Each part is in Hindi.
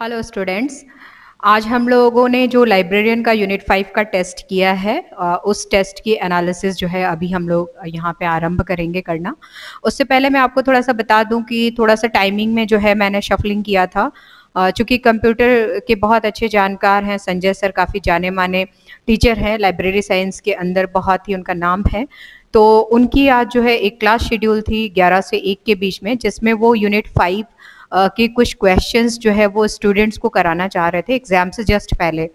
हेलो स्टूडेंट्स आज हम लोगों ने जो लाइब्रेरियन का यूनिट फाइव का टेस्ट किया है उस टेस्ट की एनालिसिस जो है अभी हम लोग यहाँ पे आरंभ करेंगे करना। उससे पहले मैं आपको थोड़ा सा बता दूँ कि थोड़ा सा टाइमिंग में जो है मैंने शफलिंग किया था। चूँकि कंप्यूटर के बहुत अच्छे जानकार हैं, संजय सर काफ़ी जाने माने टीचर हैं लाइब्रेरी साइंस के अंदर बहुत ही उनका नाम है। तो उनकी आज जो है एक क्लास शेड्यूल थी 11 से 1 के बीच में, जिसमें वो यूनिट फाइव के कुछ क्वेश्चंस जो है वो स्टूडेंट्स को कराना चाह रहे थे एग्ज़ाम से जस्ट पहले।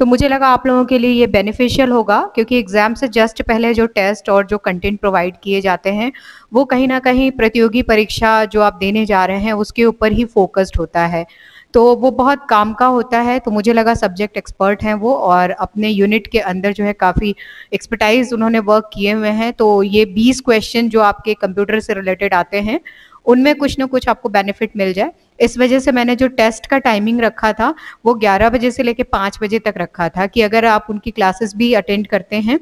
तो मुझे लगा आप लोगों के लिए ये बेनिफिशियल होगा, क्योंकि एग्ज़ाम से जस्ट पहले जो टेस्ट और जो कंटेंट प्रोवाइड किए जाते हैं, वो कहीं ना कहीं प्रतियोगी परीक्षा जो आप देने जा रहे हैं, उसके ऊपर ही फोकस्ड होता है। तो वो बहुत काम का होता है तो मुझे लगा सब्जेक्ट एक्सपर्ट हैं वो, और अपने यूनिट के अंदर जो है काफ़ी एक्सपर्टाइज उन्होंने वर्क किए हुए हैं। तो ये 20 क्वेश्चन जो आपके कंप्यूटर से रिलेटेड आते हैं उनमें कुछ ना कुछ आपको बेनिफिट मिल जाए। इस वजह से मैंने जो टेस्ट का टाइमिंग रखा था वो 11 बजे से लेकर 5 बजे तक रखा था कि अगर आप उनकी क्लासेस भी अटेंड करते हैं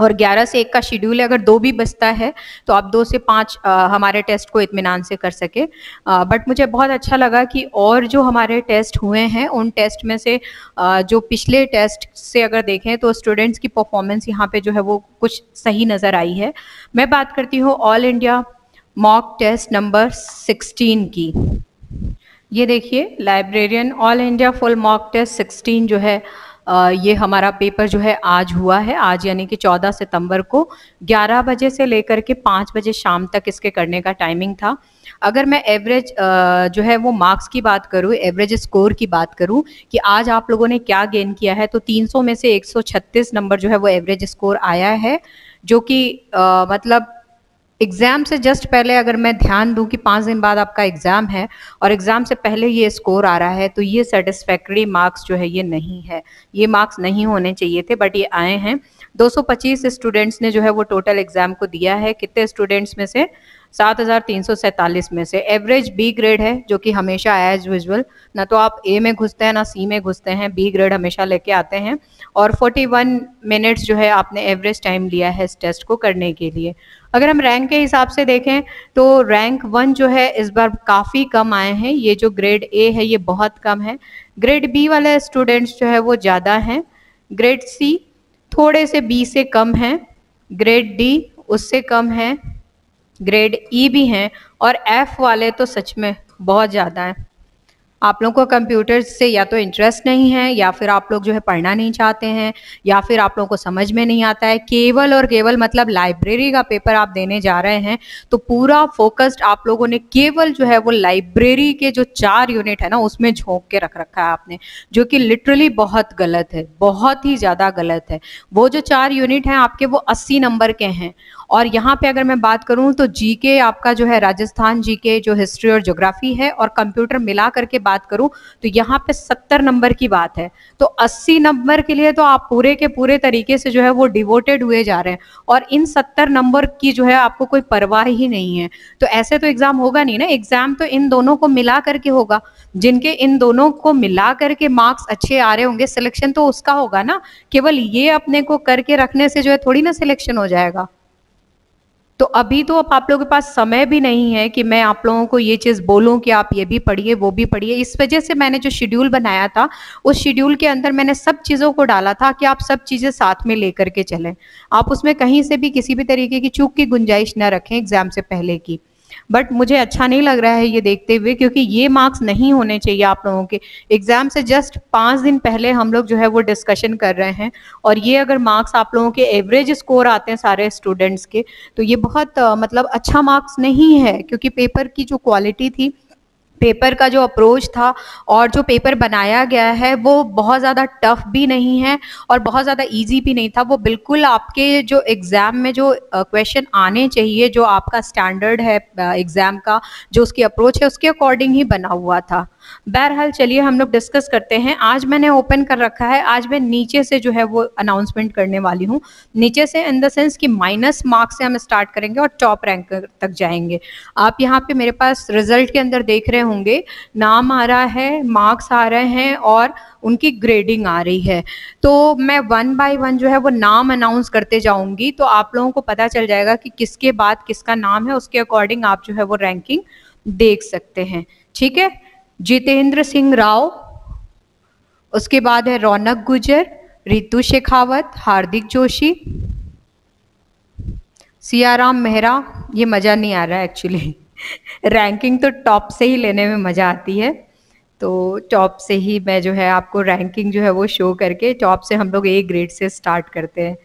और 11 से एक का शेड्यूल है अगर दो भी बचता है तो आप दो से पाँच हमारे टेस्ट को इतमान से कर सके। आ, बट मुझे बहुत अच्छा लगा कि और जो हमारे टेस्ट हुए हैं उन टेस्ट में से आ, जो पिछले टेस्ट से अगर देखें तो स्टूडेंट्स की परफॉर्मेंस यहाँ पे जो है वो कुछ सही नज़र आई है। मैं बात करती हूँ all India mock test number 16 की। ये देखिए librarian all India full mock test 16 जो है ये हमारा पेपर जो है, आज हुआ है। आज यानी कि 14 सितंबर को 11 बजे से लेकर के 5 बजे शाम तक इसके करने का टाइमिंग था। अगर मैं एवरेज जो है, वो मार्क्स की बात करूँ एवरेज स्कोर की बात करूँ कि आज आप लोगों ने क्या गेन किया है तो 300 में से 136 नंबर जो है, वो एवरेज स्कोर आया है, जो कि मतलब एग्ज़ाम से जस्ट पहले अगर मैं ध्यान दूँ कि पाँच दिन बाद आपका एग्ज़ाम है और एग्ज़ाम से पहले ये स्कोर आ रहा है तो ये सेटिस्फैक्ट्री मार्क्स जो है ये नहीं है। ये मार्क्स नहीं होने चाहिए थे बट ये आए हैं। 225 स्टूडेंट्स ने जो है वो टोटल एग्ज़ाम को दिया है। कितने स्टूडेंट्स में से? सात हज़ार तीन सौ सैंतालीस में से एवरेज बी ग्रेड है, जो कि हमेशा एज यूजल ना तो आप ए में घुसते हैं, ना सी में घुसते हैं। बी ग्रेड हमेशा लेके आते हैं। और 41 मिनट्स जो है आपने एवरेज टाइम लिया है इस टेस्ट को करने के लिए। अगर हम रैंक के हिसाब से देखें तो रैंक वन जो है इस बार काफ़ी कम आए हैं। ये जो ग्रेड ए है, ये बहुत कम है। ग्रेड बी वाले स्टूडेंट्स जो है, वो ज़्यादा हैं। ग्रेड सी थोड़े से बी से कम हैं। ग्रेड डी उससे कम है। ग्रेड ई e भी हैं और एफ़ वाले तो सच में बहुत ज़्यादा हैं। आप लोगों को कंप्यूटर से या तो इंटरेस्ट नहीं है, या फिर आप लोग जो है पढ़ना नहीं चाहते हैं, या फिर आप लोगों को समझ में नहीं आता है। केवल और केवल मतलब लाइब्रेरी का पेपर आप देने जा रहे हैं तो पूरा फोकस्ड आप लोगों ने केवल जो है वो लाइब्रेरी के जो चार यूनिट है ना, उसमें झोंक के रख रखा है आपने, जो कि लिटरली बहुत गलत है, बहुत ही ज़्यादा गलत है। वो जो चार यूनिट हैं आपके, वो अस्सी नंबर के हैं। और यहाँ पे अगर मैं बात करूँ तो जीके आपका जो है राजस्थान, जीके जो हिस्ट्री और ज्योग्राफी है और कंप्यूटर मिला करके बात करूँ तो यहाँ पे सत्तर नंबर की बात है। तो अस्सी नंबर के लिए तो आप पूरे के पूरे तरीके से जो है वो डिवोटेड हुए जा रहे हैं और इन सत्तर नंबर की जो है आपको कोई परवाह ही नहीं है। तो ऐसे तो एग्ज़ाम होगा नहीं ना? एग्ज़ाम तो इन दोनों को मिला करके होगा। जिनके इन दोनों को मिला करके मार्क्स अच्छे आ रहे होंगे सिलेक्शन तो उसका होगा ना? केवल ये अपने को करके रखने से जो है थोड़ी ना सिलेक्शन हो जाएगा। तो अभी तो आप लोगों के पास समय भी नहीं है कि मैं आप लोगों को ये चीज़ बोलूँ कि आप ये भी पढ़िए, वो भी पढ़िए। इस वजह से मैंने जो शेड्यूल बनाया था, उस शेड्यूल के अंदर मैंने सब चीज़ों को डाला था कि आप सब चीज़ें साथ में लेकर के चलें। आप उसमें कहीं से भी किसी भी तरीके की चूक की गुंजाइश न रखें एग्ज़ाम से पहले की। बट मुझे अच्छा नहीं लग रहा है ये देखते हुए, क्योंकि ये मार्क्स नहीं होने चाहिए आप लोगों के। एग्ज़ाम से जस्ट पाँच दिन पहले हम लोग जो है वो डिस्कशन कर रहे हैं। और ये अगर मार्क्स आप लोगों के एवरेज स्कोर आते हैं सारे स्टूडेंट्स के तो ये बहुत मतलब अच्छा मार्क्स नहीं है, क्योंकि पेपर की जो क्वालिटी थी पेपर का जो अप्रोच था और जो पेपर बनाया गया है, वो बहुत ज़्यादा टफ भी नहीं है और बहुत ज़्यादा इजी भी नहीं था। वो बिल्कुल आपके जो एग्ज़ाम में जो क्वेश्चन आने चाहिए, जो आपका स्टैंडर्ड है एग्ज़ाम का, जो उसकी अप्रोच है, उसके अकॉर्डिंग ही बना हुआ था। बहरहाल चलिए हम लोग डिस्कस करते हैं। आज मैंने ओपन कर रखा है। आज मैं नीचे से जो है वो अनाउंसमेंट करने वाली हूँ। नीचे से इन द सेंस कि माइनस मार्क्स से हम स्टार्ट करेंगे और टॉप रैंक तक जाएँगे। आप यहाँ पे मेरे पास रिज़ल्ट के अंदर देख रहे होंगे। नाम आ रहा है मार्क्स आ रहे हैं और उनकी ग्रेडिंग आ रही है। तो मैं वन बाय वन जो है वो नाम अनाउंस करते जाऊँगी। तो आप लोगों को पता चल जाएगा कि किसके बाद किसका नाम है। उसके अकॉर्डिंग आप जो है वो रैंकिंग देख सकते हैं। ठीक है? जितेंद्र सिंह राव, उसके बाद है रौनक गुजर, रितु शेखावत, हार्दिक जोशी, सियाराम मेहरा, ये मज़ा नहीं आ रहा है एक्चुअली रैंकिंग तो टॉप से ही लेने में मज़ा आती है। तो टॉप से ही मैं जो है आपको रैंकिंग जो है वो शो करके टॉप से हम लोग ए ग्रेड से स्टार्ट करते हैं।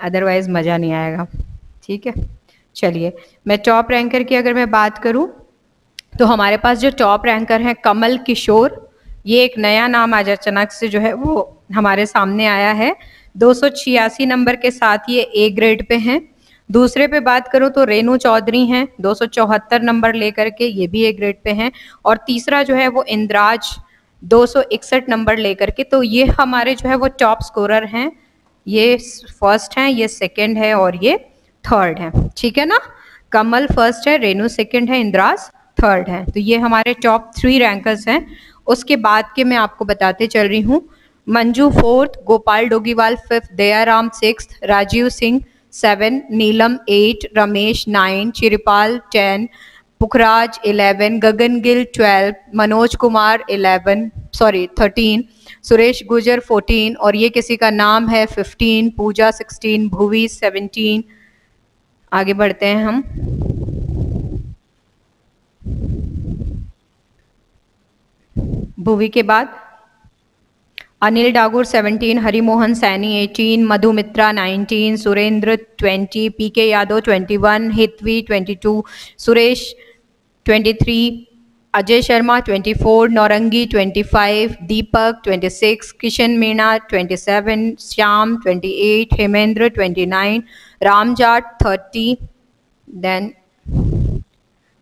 अदरवाइज़ मज़ा नहीं आएगा। ठीक है? चलिए, मैं टॉप रैंकर की अगर मैं बात करूँ तो हमारे पास जो टॉप रैंकर हैं कमल किशोर, ये एक नया नाम आज अचानक से जो है वो हमारे सामने आया है। दो सौ छियासी नंबर के साथ ये ए ग्रेड पे हैं। दूसरे पे बात करूँ तो रेनू चौधरी हैं, दो सौ चौहत्तर नंबर लेकर के ये भी ए ग्रेड पे हैं। और तीसरा जो है वो इंद्राज, दो सौ इकसठ नंबर लेकर के तो ये हमारे जो है वो टॉप स्कोरर हैं। ये फ़र्स्ट हैं, ये सेकंड है और ये थर्ड है। ठीक है ना? कमल फ़र्स्ट है रेनू सेकंड है, इंद्राज। थर्ड है। तो ये हमारे टॉप थ्री रैंकर्स हैं। उसके बाद के मैं आपको बताते चल रही हूँ। Manju fourth, Gopal Dogiwal fifth Dayaram six Rajiv Singh seven Neelam eight Ramesh nine Chirpal ten Pukhraj eleven Gagan Gill twelve Manoj Kumar eleven sorry thirteen Suresh Gujar fourteen और ये किसी का नाम है fifteen Pooja sixteen Bhuvi seventeen आगे बढ़ते हैं हम। भुवी के बाद। Anil Dagur 17, Harimohan Saini 18, Madhumitra 19, Surendra 20, P K Yadav 21, Hitvi 22, Suresh 23, Ajay Sharma 24, Naurangi 25, Deepak 26, Kishan Meena 27, Shyam 28, Hemendra 29, Ramjat 30, then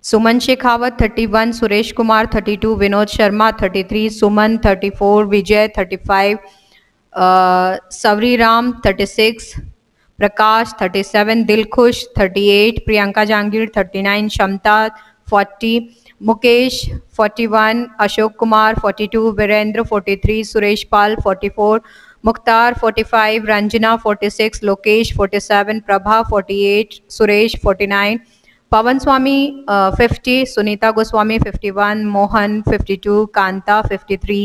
Suman Shekhawat 31, Suresh Kumar 32, Vinod Sharma 33, Suman 34, Vijay 35, Savri Ram 36, Prakash 37, Dilkhush 38, Priyanka Jahangir 39, Kshamata 40, Mukesh 41, Ashok Kumar 42, Virendra 43, Suresh Pal 44, Mukhtar 45, Ranjana 46, Lokesh 47, Prabha 48, Suresh 49, Pawan Swami fifty Sunita Goswami fifty one Mohan fifty two Kanta fifty three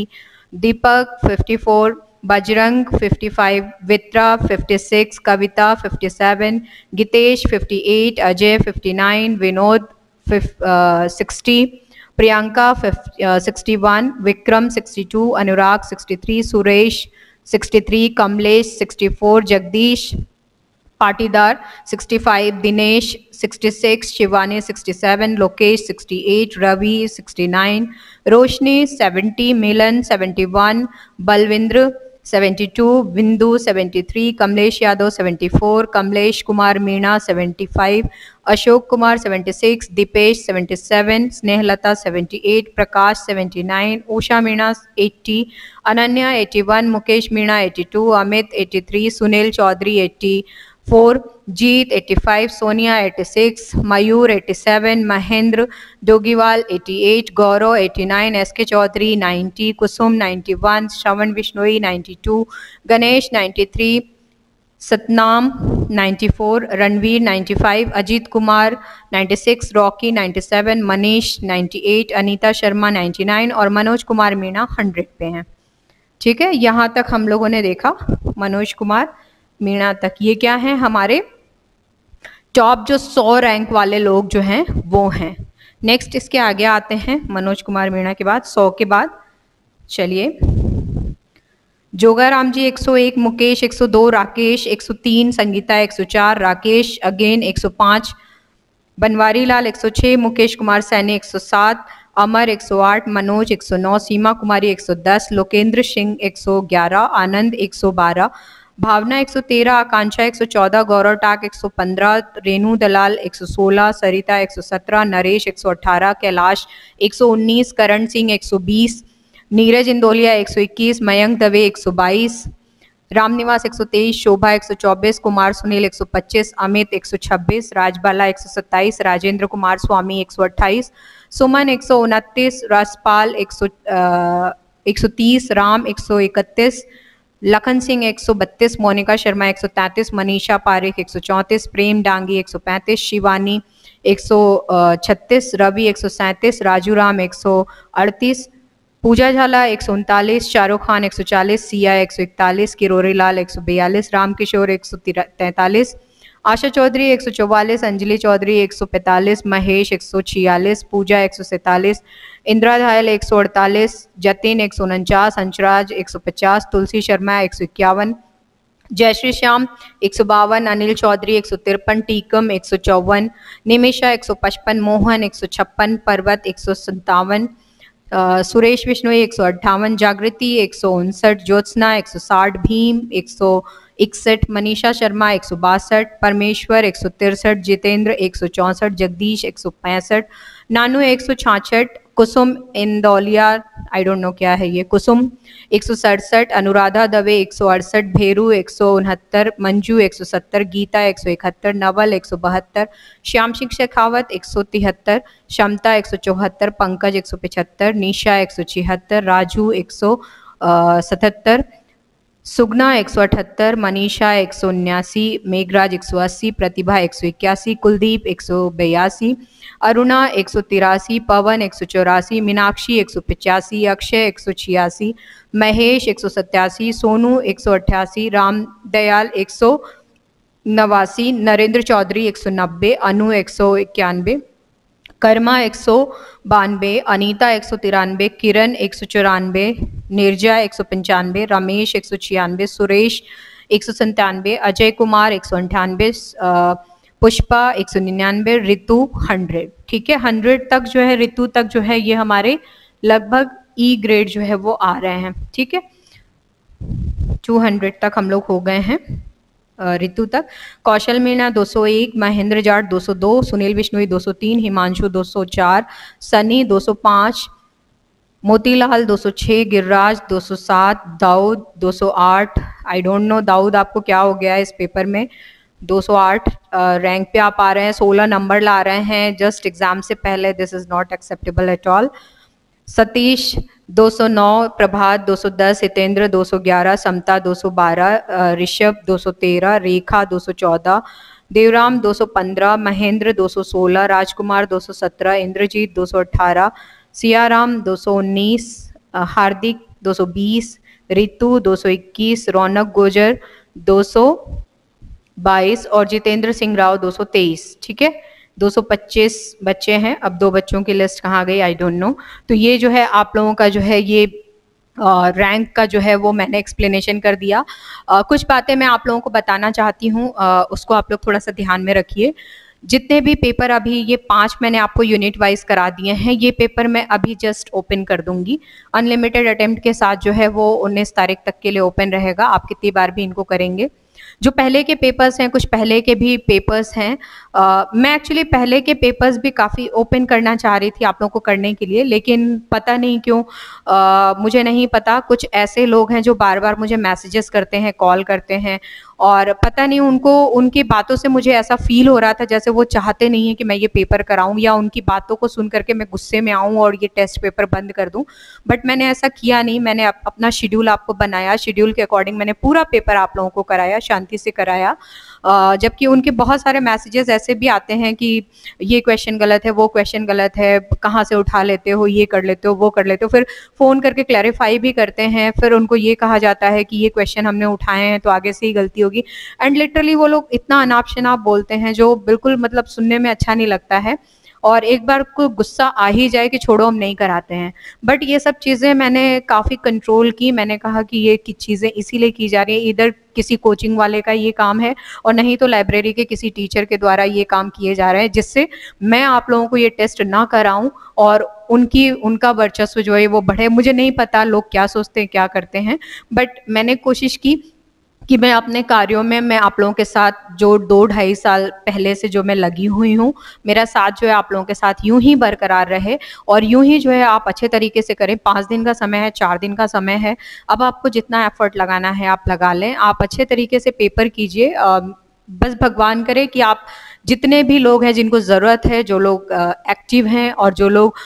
Deepak fifty four Bajrang fifty five Vitra fifty six Kavita fifty seven Geetesh fifty eight Ajay fifty nine Vinod sixty Priyanka sixty one Vikram sixty two Anurag sixty three Suresh sixty three Kamlesh sixty four Jagdish Patidar 65 Dinesh 66 Shivani 67 Lokesh 68 Ravi 69 Roshni 70 Milan 71 Balvindra 72 Bindu 73 Kamlesh Yadav 74 Kamlesh Kumar Meena 75 Ashok Kumar 76 Deepesh 77 Snehlata 78 Prakash 79 Usha Meena 80 Ananya 81 Mukesh Meena 82 Amit 83 Sunil Chaudhary 80 four Jeet 85 Sonia 86 Mayur 87 Mahendra Jogiwal 88 Gaurav 89 S K Chaudhary 90 Kusum 91 Shravan Bishnoi 92 Ganesh 93 Satnam 94 Ranveer 95 Ajit Kumar 96 Rocky 97 Manish 98 Anita Sharma 99 और मनोज कुमार मीणा 100 पे हैं। ठीक है? यहाँ तक हम लोगों ने देखा मनोज कुमार मीणा तक ये क्या है हमारे टॉप जो सौ रैंक वाले लोग जो हैं वो हैं नेक्स्ट इसके आगे आते हैं मनोज कुमार मीणा के बाद सौ के बाद चलिए जोगाराम जी 101 मुकेश 102 राकेश 103 संगीता 104 राकेश अगेन 105 बनवारी लाल 106 मुकेश कुमार सैनी 107 अमर 108 मनोज 109 सीमा कुमारी 110 लोकेंद्र सिंह 111 आनंद 112 भावना 113 आकांक्षा 114 गौरव टाक 115 रेणु दलाल 116 सरिता 117 नरेश 118 कैलाश 119 करण सिंह 120 नीरज इंदोलिया 121 मयंक दवे 122 रामनिवास 123 शोभा 124 कुमार सुनील 125 अमित 126 राजबाला 127 राजेंद्र कुमार स्वामी 128 सुमन एक सौ रसपाल एक सौ तीस राम 131 लखन सिंह 132 मोनिका शर्मा 133 मनीषा पारिक 134 प्रेम डांगी 135 शिवानी 136 रवि 137 राजू राम 138 पूजा झाला एक सौ उनतालीस शाहरुख खान एक सौ चालीस सिया एक सौ इकतालीस किरोरी लाल एक सौ बयालीस रामकिशोर एक सौ तैंतालीस आशा चौधरी एक सौ चौवालीस अंजलि चौधरी एक सौ पैंतालीस महेश एक सौ छियालीस पूजा एक सौ सैंतालीस इंदिरा धायल एक सौ अड़तालीस जतिन एक सौ पचास तुलसी शर्मा एक सौ इक्यावन जय श्री श्याम एक सौ बावन अनिल चौधरी एक सौ तिरपन टीकम एक सौ चौवन निमिषा एक सौ पचपन मोहन एक सौ छप्पन पर्वत एक संतावन सुरेश विष्णु एक सौ अट्ठावन जागृति एक सौ उनसठ ज्योत्सना एक सौ साठ भीम एक सौ इकसठ मनीषा शर्मा एक सौ बासठ परमेश्वर एक सौ तिरसठ जितेंद्र एक सौ चौंसठ जगदीश एक सौ पैंसठ नानू एक सौ छाछठ Kusum Indoliya I don't know क्या है ये कुसुम एक सौ सड़सठ अनुराधा दवे एक सौ अड़सठ भेरू एक सौ उनहत्तर मंजू एक सौ सत्तर गीता एक सौ इकहत्तर नवल एक सौ बहत्तर श्याम सिंह शेखावत एक सौ तिहत्तर क्षमता एक सौ चौहत्तर पंकज एक सौ पचहत्तर निशा एक सौ छिहत्तर राजू एक सौ सतहत्तर सुगना एक सौ अठहत्तर मनीषा एक सौ उन्यासी मेघराज एक सौ अस्सी प्रतिभा एक सौ इक्यासी कुलदीप एक सौ बयासी अरुणा एक सौ तिरासी पवन एक सौ चौरासी मीनाक्षी एक सौ पचासी अक्षय एक सौ छियासी महेश एक सौ सोनू एक सौ अट्ठासी राम दयाल एक सौ नवासी नरेंद्र चौधरी एक सौ नब्बे अनु एक सौ इक्यानवे कर्मा एक सौ बानवे, अनीता एक सौ तिरानवे, किरण एक सौ चौरानवे निर्जा एक सौ पंचानवे, रमेश एक सौ छियानवे, सुरेश एक सौ संतानवे अजय कुमार एक सौ अंठानवे पुष्पा एक सौ निन्यानवे ऋतु हंड्रेड। ठीक है? हंड्रेड तक जो है ऋतु तक जो है, ये हमारे लगभग ई e ग्रेड जो है, वो आ रहे हैं। ठीक है? टू हंड्रेड तक हम लोग हो गए हैं। ऋतु तक। Kaushal Meena 201 Mahendra Jat 202 Sunil Bishnoi 203 Himanshu 204 Sunny 205 Motilal 206 Giriraj 207 Dawood 208 I don't know Dawood आपको क्या हो गया इस पेपर में? 208 रैंक पे आप आ रहे हैं 16 नंबर ला रहे हैं जस्ट एग्ज़ाम से पहले this is not acceptable at all Satish 209 Prabhat 210 Hitendra 211 Samta 212 Rishabh 213 Rekha 214 Devram 215 Mahendra 216 Rajkumar 217 Indrajit 218 Siyaram 219 Hardik 220 Ritu 221 Raunak Gujar 222 और जितेंद्र सिंह राव 223 ठीक है 225 बच्चे हैं। अब दो बच्चों की लिस्ट कहाँ गई? आई डोंट नो तो ये जो है आप लोगों का जो है ये रैंक uh, का जो है वो मैंने एक्सप्लेनेशन कर दिया। uh, कुछ बातें मैं आप लोगों को बताना चाहती हूँ। uh, उसको आप लोग थोड़ा सा ध्यान में रखिए। जितने भी पेपर अभी ये पाँच मैंने आपको यूनिट वाइज करा दिए हैं ये पेपर मैं अभी जस्ट ओपन कर दूँगी। अनलिमिटेड अटेम्प्ट के साथ जो है वो उन्नीस तारीख तक के लिए ओपन रहेगा। आप कितनी बार भी इनको करेंगे। जो पहले के पेपर्स हैं कुछ पहले के भी पेपर्स हैं आ, मैं एक्चुअली पहले के पेपर्स भी काफ़ी ओपन करना चाह रही थी आप लोगों को करने के लिए लेकिन पता नहीं क्यों आ, मुझे नहीं पता कुछ ऐसे लोग हैं जो बार बार मुझे मैसेजेस करते हैं कॉल करते हैं और पता नहीं उनको उनकी बातों से मुझे ऐसा फील हो रहा था जैसे वो चाहते नहीं है कि मैं ये पेपर कराऊं या उनकी बातों को सुन करके मैं गुस्से में आऊँ और ये टेस्ट पेपर बंद कर दूँ। बट मैंने ऐसा किया नहीं मैंने अप, अपना शेड्यूल आपको बनाया शेड्यूल के अकॉर्डिंग मैंने पूरा पेपर आप लोगों को कराया शांति से कराया। जबकि उनके बहुत सारे मैसेजेस ऐसे भी आते हैं कि ये क्वेश्चन गलत है, वो क्वेश्चन गलत है, कहाँ से उठा लेते हो, ये कर लेते हो, वो कर लेते हो, फिर फ़ोन करके क्लैरिफाई भी करते हैं, फिर उनको ये कहा जाता है कि ये क्वेश्चन हमने उठाए हैं तो आगे से ही गलती होगी। एंड लिटरली वो लोग इतना अनाप शनाप बोलते हैं जो बिल्कुल मतलब सुनने में अच्छा नहीं लगता है। और एक बार को गुस्सा आ ही जाए कि छोड़ो, हम नहीं कराते हैं। बट ये सब चीज़ें मैंने काफ़ी कंट्रोल की। मैंने कहा कि ये चीज़ें इसीलिए की जा रही है। इधर किसी कोचिंग वाले का ये काम है और नहीं तो लाइब्रेरी के किसी टीचर के द्वारा ये काम किए जा रहे हैं, जिससे मैं आप लोगों को ये टेस्ट ना कराऊं और उनकी, उनका वर्चस्व जो है वो बढ़े। मुझे नहीं पता लोग क्या सोचते हैं, क्या करते हैं। बट मैंने कोशिश की कि मैं अपने कार्यों में, मैं आप लोगों के साथ जो दो ढाई साल पहले से जो मैं लगी हुई हूँ, मेरा साथ जो है आप लोगों के साथ यूँ ही बरकरार रहे और यूँ ही जो है आप अच्छे तरीके से करें। पाँच दिन का समय है, चार दिन का समय है। अब आपको जितना एफर्ट लगाना है, आप लगा लें। आप अच्छे तरीके से पेपर कीजिए। बस भगवान करे कि आप जितने भी लोग हैं जिनको ज़रूरत है, जो लोग एक्टिव हैं और जो लोग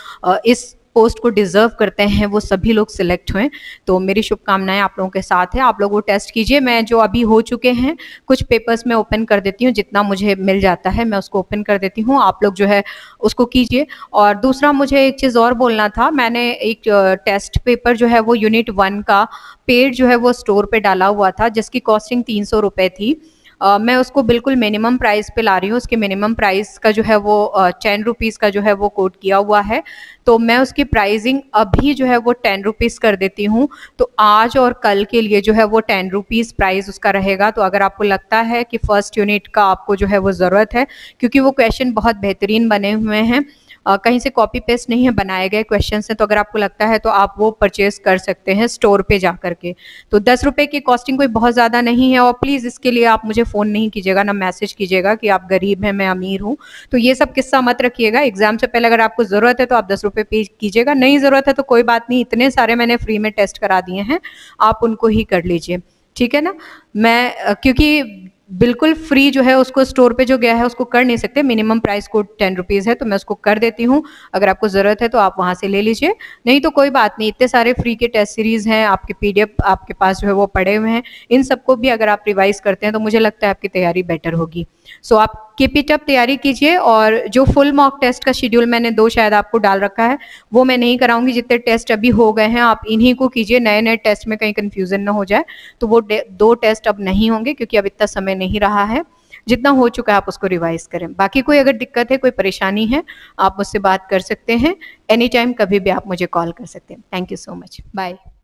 इस पोस्ट को डिजर्व करते हैं, वो सभी लोग सिलेक्ट हुए तो मेरी शुभकामनाएँ आप लोगों के साथ है। आप लोग वो टेस्ट कीजिए। मैं जो अभी हो चुके हैं, कुछ पेपर्स में ओपन कर देती हूँ, जितना मुझे मिल जाता है, मैं उसको ओपन कर देती हूँ। आप लोग जो है उसको कीजिए। और दूसरा मुझे एक चीज़ और बोलना था, मैंने एक टेस्ट पेपर जो है वो यूनिट वन का पेड जो है वो स्टोर पे डाला हुआ था, जिसकी कॉस्टिंग तीन सौ थी। Uh, मैं उसको बिल्कुल मिनिमम प्राइस पे ला रही हूँ। उसके मिनिमम प्राइस का जो है वो टेन रुपीज़ का जो है वो कोट किया हुआ है। तो मैं उसकी प्राइसिंग अभी जो है वो टेन रुपीज़ कर देती हूँ। तो आज और कल के लिए जो है वो टेन रुपीज़ प्राइस उसका रहेगा। तो अगर आपको लगता है कि फ़र्स्ट यूनिट का आपको जो है वो ज़रूरत है क्योंकि वो क्वेश्चन बहुत बेहतरीन बने हुए हैं। कहीं से कॉपी पेस्ट नहीं है, बनाए गए क्वेश्चन से तो अगर आपको लगता है तो आप वो परचेज कर सकते हैं स्टोर पे जा करके। तो दस रुपये की कॉस्टिंग कोई बहुत ज़्यादा नहीं है, और प्लीज़ इसके लिए आप मुझे फ़ोन नहीं कीजिएगा, ना मैसेज कीजिएगा कि आप गरीब हैं, मैं अमीर हूँ। तो ये सब किस्सा मत रखिएगा। एग्ज़ाम से पहले अगर आपको ज़रूरत है तो आप दस रुपये पे कीजिएगा। नहीं ज़रूरत है तो कोई बात नहीं, इतने सारे मैंने फ्री में टेस्ट करा दिए हैं, आप उनको ही कर लीजिए। ठीक है ना? मैं क्योंकि बिल्कुल फ्री जो है उसको स्टोर पे जो गया है उसको कर नहीं सकते। मिनिमम प्राइस को टेन रुपीज़ है तो मैं उसको कर देती हूँ। अगर आपको ज़रूरत है तो आप वहाँ से ले लीजिए। नहीं तो कोई बात नहीं, इतने सारे फ्री के टेस्ट सीरीज़ हैं, आपके पीडीएफ आपके पास जो है वो पड़े हुए हैं। इन सबको भी अगर आप रिवाइज करते हैं तो मुझे लगता है आपकी तैयारी बेटर होगी। सो आप कीप इट अप तैयारी कीजिए और जो फुल मॉक टेस्ट का शेड्यूल मैंने दो शायद आपको डाल रखा है, वो मैं नहीं कराऊँगी। जितने टेस्ट अभी हो गए हैं, आप इन्हीं को कीजिए। नए नए टेस्ट में कहीं कन्फ्यूज़न ना हो जाए। तो वो दो टेस्ट अब नहीं होंगे क्योंकि अब इतना समय नहीं रहा है। जितना हो चुका है आप उसको रिवाइज करें। बाकी कोई अगर दिक्कत है, कोई परेशानी है, आप मुझसे बात कर सकते हैं। एनी टाइम कभी भी आप मुझे कॉल कर सकते हैं। Thank you so much bye